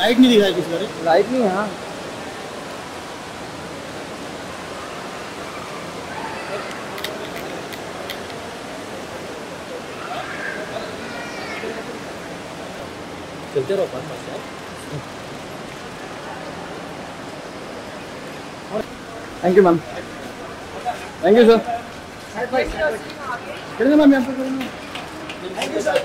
light नहीं दिखाई किस बारे लाइट नहीं हाँ चलते रहो पास पास यार thank you ma'am thank you sir कितने मैम यहाँ पे थैंक यू सर